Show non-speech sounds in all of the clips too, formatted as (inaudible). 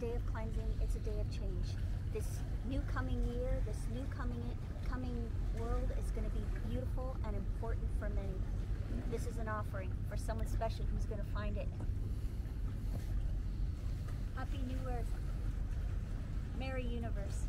day of cleansing. It's a day of change. This new coming year, this new coming coming world is going to be beautiful and important for many. This is an offering for someone special who's going to find it. Happy New Earth. Merry Universe.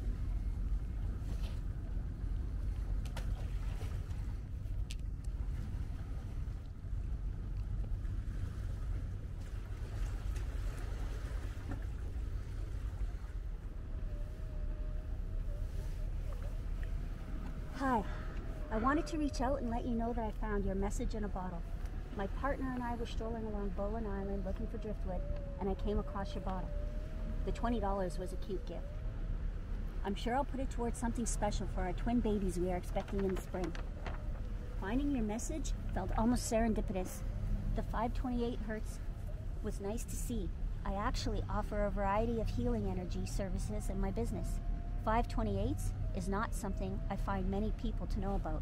Hi, I wanted to reach out and let you know that I found your message in a bottle. My partner and I were strolling along Bowen Island looking for driftwood, and I came across your bottle. The $20 was a cute gift. I'm sure I'll put it towards something special for our twin babies we are expecting in the spring. Finding your message felt almost serendipitous. The 528 hertz was nice to see. I actually offer a variety of healing energy services in my business. 528s is not something I find many people to know about.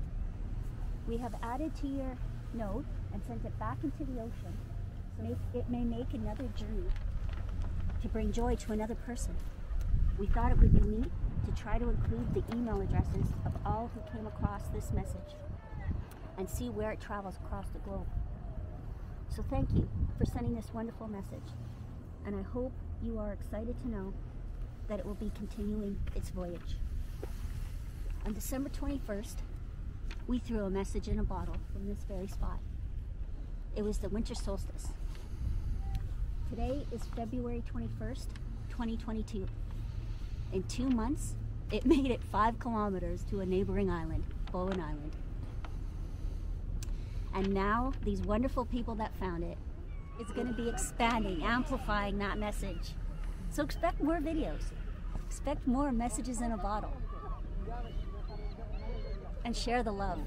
We have added to your note and sent it back into the ocean so it may make another journey to bring joy to another person. We thought it would be neat to try to include the email addresses of all who came across this message and see where it travels across the globe. So thank you for sending this wonderful message. And I hope you are excited to know that it will be continuing its voyage. On December 21st, we threw a message in a bottle from this very spot. It was the winter solstice. Today is February 21st, 2022. In two months, it (laughs) made it five kilometers to a neighboring island, Bowen Island. And now, these wonderful people that found it is going to be expanding, amplifying that message. So expect more videos. Expect more messages in a bottle and share the love.